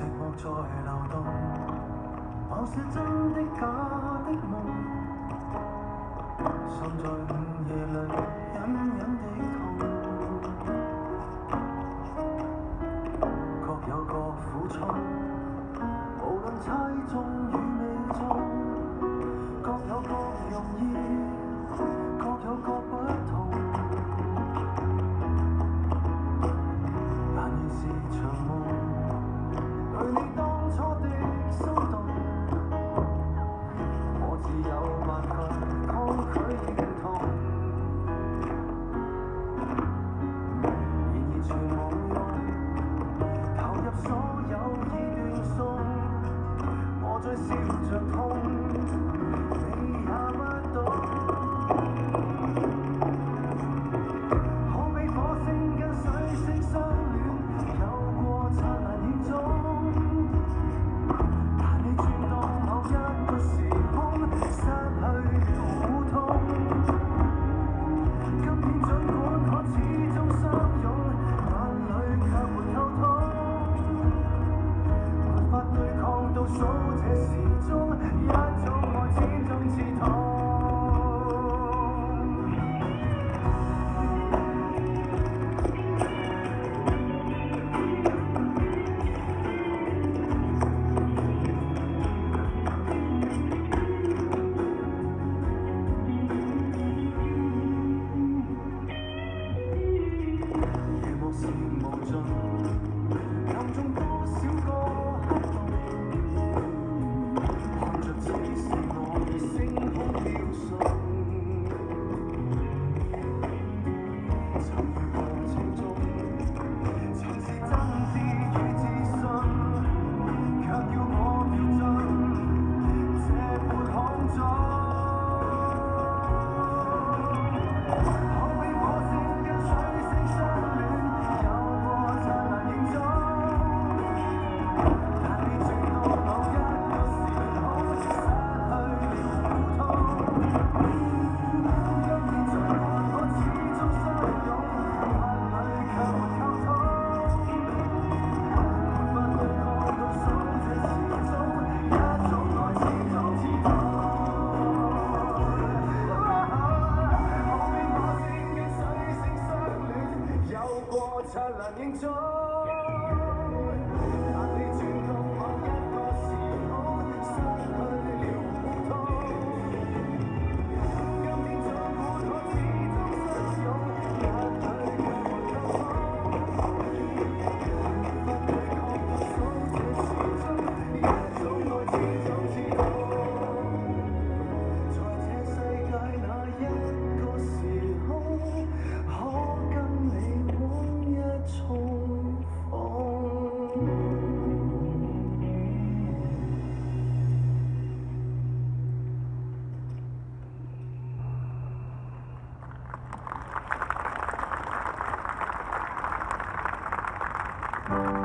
寂寞在流动，我是真的假的梦，尚在午夜里隐隐地痛，各有各苦衷，无论猜中与未中。佢绝认同，然而全无用，投入所有已断送，我在笑着痛。 찰랑인 척 Bye.